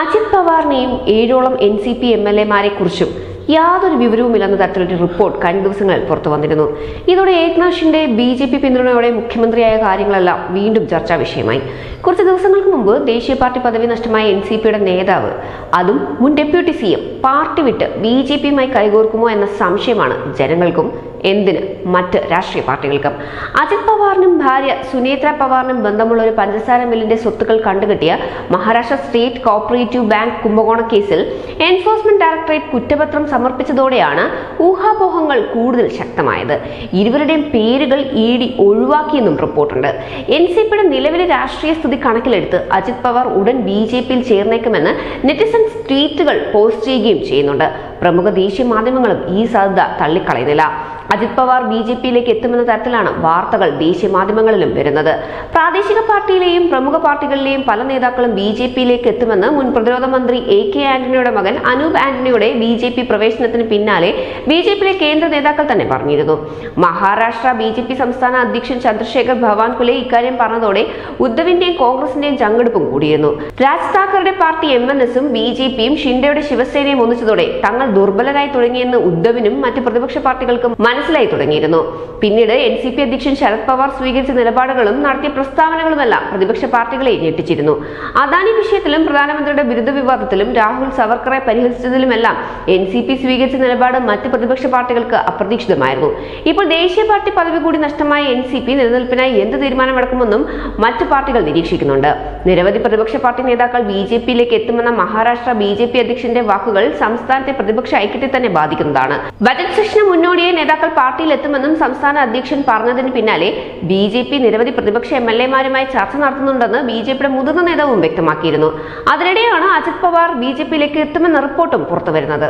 അജിത് പവാറിനെയും ഏഴോളം N C P M L എമാരെ കുറിച്ചും യാതൊരു വിവരവുമില്ലെന്ന തരത്തിലൊരു റിപ്പോർട്ട് കഴിഞ്ഞ ദിവസങ്ങളിൽ പുറത്തു വന്നിരുന്നു. ഇതോടെ Eknath Shinde B J P പിന്തുണയോടെ മുഖ്യമന്ത്രിയായ കാര്യങ്ങളെല്ലാം വീണ്ടും ചർച്ചാ വിഷയമായി. കുറച്ച് ദിവസങ്ങൾക്ക് മുമ്പ് ദേശീയ പാർട്ടി പദവി നഷ്ടമായ എൻ സി പിയുടെ നേതാവ് അതും മുൻ ഡെപ്യൂട്ടി സി എം പാർട്ടി വിട്ട് ബി ജെ പിയുമായി കൈകോർക്കുമോ എന്ന സംശയമാണ് ജനങ്ങൾക്കും എന്തിന്? മറ്റ് രാഷ്ട്രീയ പാർട്ടികൾക്കും. അജിത് പവാറിനും ഭാര്യ സുനേത്ര പവാറിനും ബന്ധമുള്ള ഒരു പഞ്ചസാര മില്ലിന്റെ സ്വത്തുക്കൾ കണ്ടുകെട്ടിയ മഹാരാഷ്ട്ര സ്റ്റേറ്റ് കോപ്പറേറ്റീവ് ബാങ്ക് കുംഭകോണ കേസിൽ എൻഫോഴ്സ്മെന്റ് ഡയറക്ടറേറ്റ് കുറ്റപത്രം സമർപ്പിച്ചതോടെയാണ് ഊഹാപോഹങ്ങൾ കൂടുതൽ ശക്തമായത്. ഇരുവരുടെയും പേരുകൾ ഇ ഡി ഒഴിവാക്കിയെന്നും റിപ്പോർട്ടുണ്ട്. എൻ സി പിയുടെ നിലവിലെ രാഷ്ട്രീയ സ്ഥിതി കണക്കിലെടുത്ത് അജിത് പവാർ ഉടൻ ബി ജെ പിയിൽ ചേർന്നേക്കുമെന്ന് നെറ്റിസൺസ് ട്വീറ്റുകൾ പോസ്റ്റ് ചെയ്യുകയും ചെയ്യുന്നുണ്ട്. പ്രമുഖ ദേശീയ മാധ്യമങ്ങളും ഈ സാധ്യത തള്ളിക്കളയുന്നില്ല. അജിത് പവാർ ബി ജെ പിയിലേക്ക് എത്തുമെന്ന തരത്തിലാണ് വാർത്തകൾ ദേശീയ മാധ്യമങ്ങളിലും വരുന്നത്. പ്രാദേശിക പാർട്ടിയിലെയും പ്രമുഖ പാർട്ടികളിലെയും പല നേതാക്കളും ബി ജെ പിയിലേക്ക് എത്തുമെന്ന് മുൻ പ്രതിരോധ മന്ത്രി എ കെ ആന്റണിയുടെ മകൻ അനൂപ് ആന്റണിയുടെ ബി ജെ പി പ്രവേശനത്തിന് പിന്നാലെ ബി ജെ പിയിലെ കേന്ദ്ര നേതാക്കൾ തന്നെ പറഞ്ഞിരുന്നു. മഹാരാഷ്ട്ര ബി ജെ പി സംസ്ഥാന അധ്യക്ഷൻ ചന്ദ്രശേഖർ ഭവാൻകുലെ ഇക്കാര്യം പറഞ്ഞതോടെ ഉദ്ധവിന്റെയും കോൺഗ്രസിന്റെയും ചങ്കെടുപ്പും കൂടിയിരുന്നു. രാജ് താക്കറുടെ പാർട്ടി എം എൻ എസും ബി ജെ പിയും ഷിൻഡയുടെ ശിവസേനയും ഒന്നിച്ചതോടെ തങ്ങൾ ദുർബലരായി തുടങ്ങിയെന്ന് ഉദ്ധവിനും മറ്റ് പ്രതിപക്ഷ പാർട്ടികൾക്കും മനസ്സിലായി തുടങ്ങിയിരുന്നു. പിന്നീട് എൻ സി പി അധ്യക്ഷൻ ശരത് പവാർ സ്വീകരിച്ച നിലപാടുകളും നടത്തിയ പ്രസ്താവനകളുമെല്ലാം പ്രതിപക്ഷ പാർട്ടികളെ ഞെട്ടിച്ചിരുന്നു. അദാനി വിഷയത്തിലും പ്രധാനമന്ത്രിയുടെ ബിരുദ വിവാദത്തിലും രാഹുൽ സവർക്കറെ പരിഹസിച്ചതിലുമെല്ലാം എൻ സി പി സ്വീകരിച്ച നിലപാട് മറ്റ് പ്രതിപക്ഷ പാർട്ടികൾക്ക് അപ്രതീക്ഷിതമായിരുന്നു. ഇപ്പോൾ ദേശീയ പാർട്ടി പദവി കൂടി നഷ്ടമായ എൻ സി പി നിലനിൽപ്പിനായി എന്ത് തീരുമാനമെടുക്കുമെന്നും മറ്റ് പാർട്ടികൾ നിരീക്ഷിക്കുന്നുണ്ട്. നിരവധി പ്രതിപക്ഷ പാർട്ടി നേതാക്കൾ ബി ജെ പിയിലേക്ക് എത്തുമെന്ന മഹാരാഷ്ട്ര ബി ജെ പി അധ്യക്ഷന്റെ വാക്കുകൾ സംസ്ഥാനത്തെ പ്രതിപക്ഷ ഐക്യത്തെ തന്നെ ബാധിക്കുന്നതാണ്. ബജറ്റ് സെഷന് മുന്നോടിയായി നേതാക്കൾ പാർട്ടിയിൽ എത്തുമെന്നും സംസ്ഥാന അധ്യക്ഷൻ പറഞ്ഞതിന് പിന്നാലെ ബി ജെ പി നിരവധി പ്രതിപക്ഷ എം എൽ എമാരുമായി ചർച്ച നടത്തുന്നുണ്ടെന്ന് ബി ജെ പിയുടെ മുതിർന്ന നേതാവും വ്യക്തമാക്കിയിരുന്നു. അതിനിടെയാണ് അജിത് പവാർ ബി ജെ പിയിലേക്ക് എത്തുമെന്ന റിപ്പോർട്ടും പുറത്തുവരുന്നത്.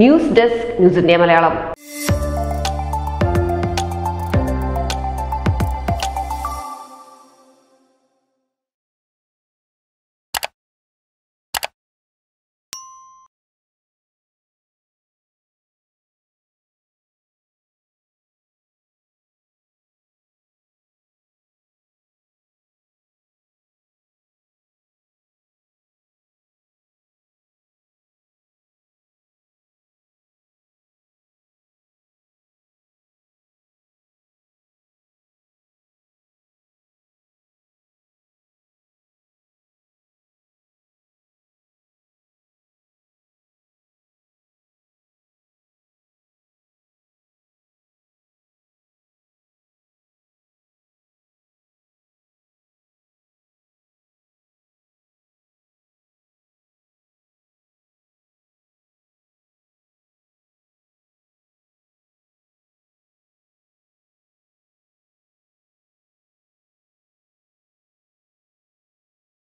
News desk news India Malayalam.